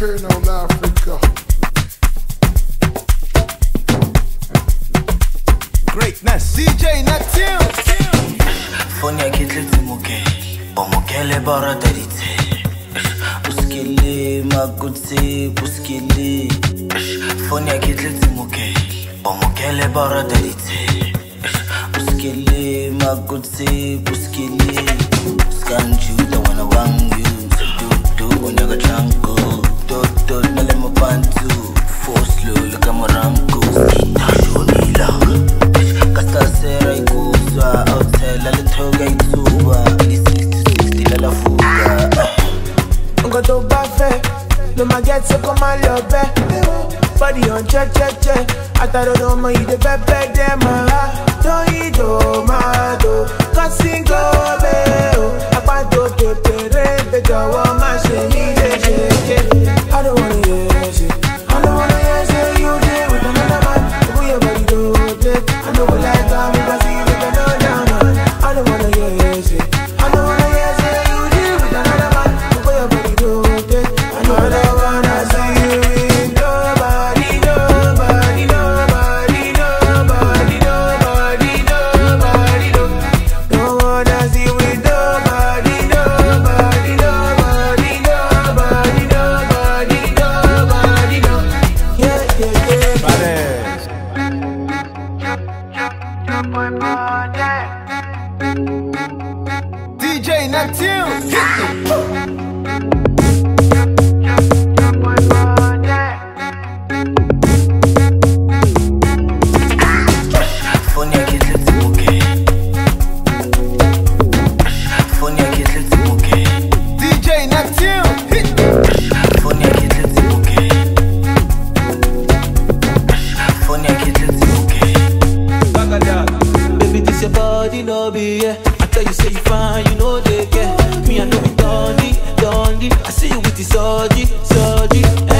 Return on Africa. Greatness. DJ Neptune. Foni ya kitletse moke o mokele bara daditse uskele makutse buskele Foni ya kitletse moke o mokele bara daditse uskele makutse buskele skanjuda wangu ló máa get ṣe kó máa lọ bẹ́ body on jẹ́jẹ́jẹ́ àtàròdò ọmọ ìdè pẹ́pẹ́ dẹ́ máa ha tóyìn tó máa tó kọ́síngò bẹ́ẹ̀ o apá tó kékeré bẹ́ẹ̀ jọ̀wọ́ má ṣe ní léṣeṣe. DJ Neptune. Foni tell you, say you fine, you know they get me. I know we done dandy, done. I see you with the surgery, surgery. Eh.